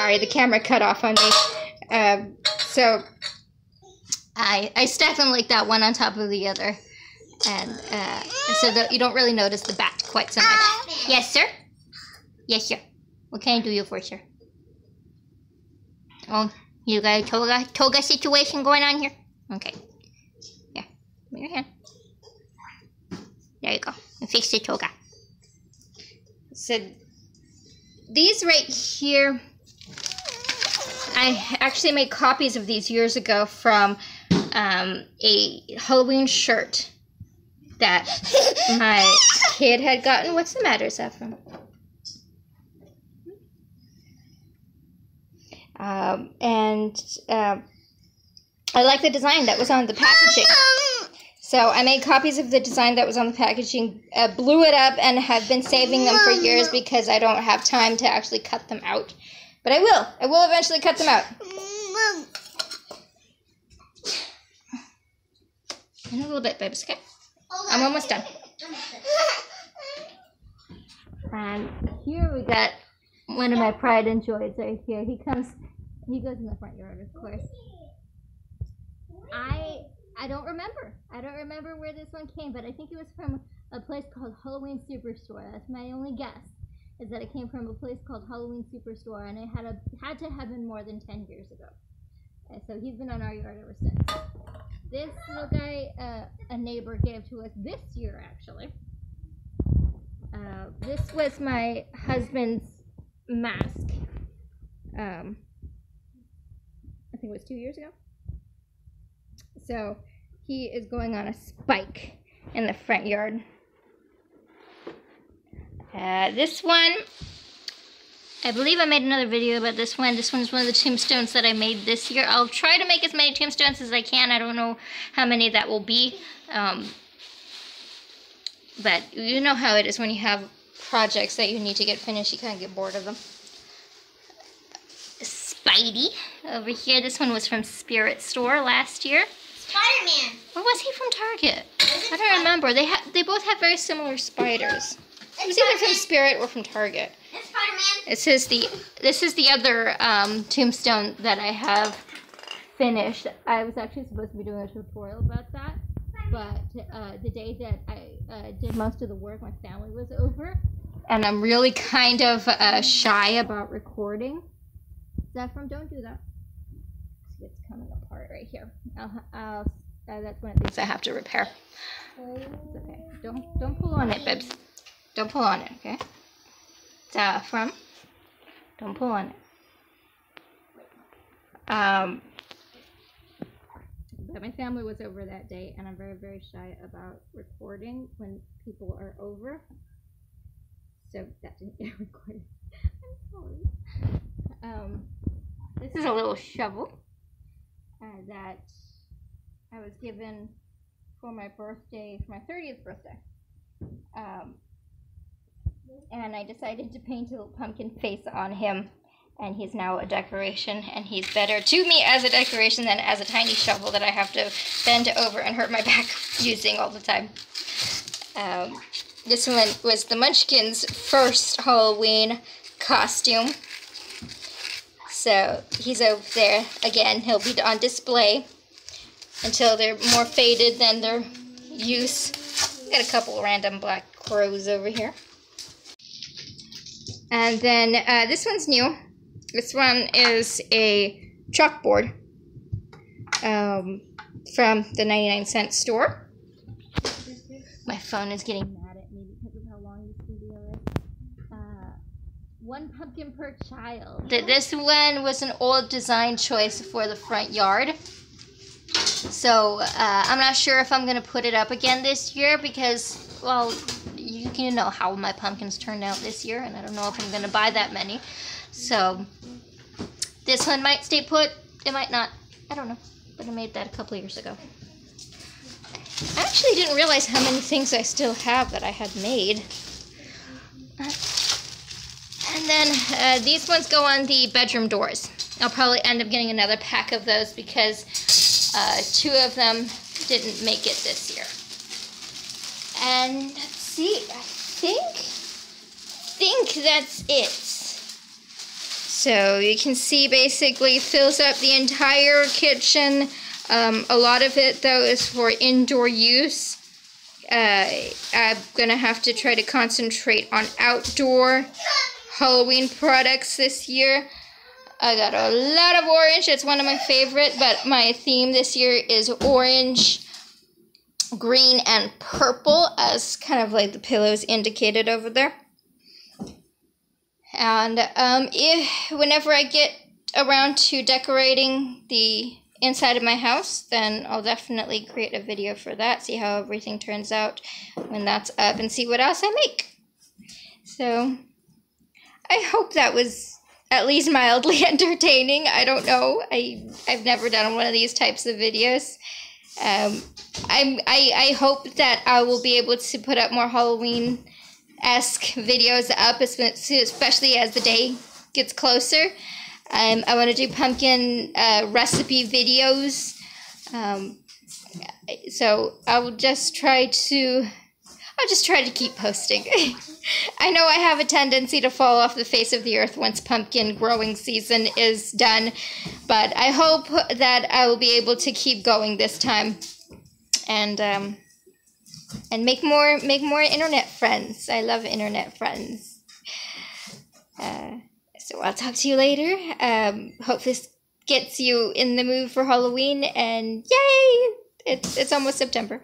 Sorry, the camera cut off on me. Um, so I I stack them like that, one on top of the other, and uh, so that you don't really notice the back quite so much. Yes, sir. Yes, sir. What can I do you for, sir? Oh, you got a toga toga situation going on here? Okay. Yeah. Give me your hand. There you go. Fix the toga. So these right here, I actually made copies of these years ago from um, a Halloween shirt that my kid had gotten. What's the matter, Saffron? Um, and uh, I like the design that was on the packaging. So I made copies of the design that was on the packaging, uh, blew it up, and have been saving them for years because I don't have time to actually cut them out. But I will. I will eventually cut them out. In a little bit, babes, okay? I'm almost done. And here we got one of my pride and joys right here. He comes, he goes in the front yard, of course. I I don't remember. I don't remember where this one came, but I think it was from a place called Halloween Superstore. That's my only guess. Is that it came from a place called Halloween Superstore, and it had a had to have been more than ten years ago. And so he's been on our yard ever since. This little guy, uh, a neighbor gave to us this year, actually. Uh, this was my husband's mask. Um, I think it was two years ago. So he is going on a spike in the front yard. Uh, this one, I believe I made another video about this one. This one's one of the tombstones that I made this year. I'll try to make as many tombstones as I can. I don't know how many that will be. Um, but you know how it is when you have projects that you need to get finished. You kind of get bored of them. Spidey over here. This one was from Spirit Store last year. Spider-Man. Or was he from Target? I don't remember. They ha- they both have very similar spiders. It was either from Spirit or from Target. It's Spider-Man. This is the this is the other um, tombstone that I have finished. I was actually supposed to be doing a tutorial about that, but uh, the day that I uh, did most of the work, my family was over, and I'm really kind of uh, shy about recording. Zephram, don't do that. See, it's coming apart right here. I'll, I'll, uh, that's one of the things I have to repair. It's okay. Don't don't pull on it, Bibs. Don't pull on it, okay? Saffron. Don't pull on it. Um, but my family was over that day, and I'm very, very shy about recording when people are over. So that didn't get recorded. I'm sorry. Um, this is a little shovel uh, that I was given for my birthday, for my 30th birthday. Um, and I decided to paint a little pumpkin face on him. And he's now a decoration, and he's better to me as a decoration than as a tiny shovel that I have to bend over and hurt my back using all the time. Um, this one was the Munchkins' first Halloween costume. So he's over there. Again, he'll be on display until they're more faded than their use. Got a couple random black crows over here. And then uh, this one's new. This one is a chalkboard um, from the 99 cent store. My phone is getting mad at me because of how long this video is. Uh, one pumpkin per child. Th- This one was an old design choice for the front yard. So uh, I'm not sure if I'm gonna put it up again this year because, well, you, you know how my pumpkins turned out this year, and I don't know if I'm gonna buy that many. So this one might stay put. It might not. I don't know. But I made that a couple years ago. I actually didn't realize how many things I still have that I had made. And then uh, these ones go on the bedroom doors. I'll probably end up getting another pack of those because uh, two of them didn't make it this year. And see, I think think that's it. So you can see basically fills up the entire kitchen. Um, a lot of it though is for indoor use. Uh, I'm gonna have to try to concentrate on outdoor Halloween products this year. I got a lot of orange. It's one of my favorite, but my theme this year is orange, green, and purple, as kind of like the pillows indicated over there. And um, if whenever I get around to decorating the inside of my house, then I'll definitely create a video for that, see how everything turns out when that's up, and see what else I make. So, I hope that was at least mildly entertaining. I don't know. I I've never done one of these types of videos. Um, I'm I I hope that I will be able to put up more Halloween esque videos up, especially as the day gets closer. Um, I want to do pumpkin uh, recipe videos. Um, so I will just try to I'll just try to keep posting. I know I have a tendency to fall off the face of the earth once pumpkin growing season is done, but I hope that I will be able to keep going this time and um, and make more make more internet friends. I love internet friends. Uh, so I'll talk to you later. Um, hope this gets you in the mood for Halloween, and yay! It's it's almost September.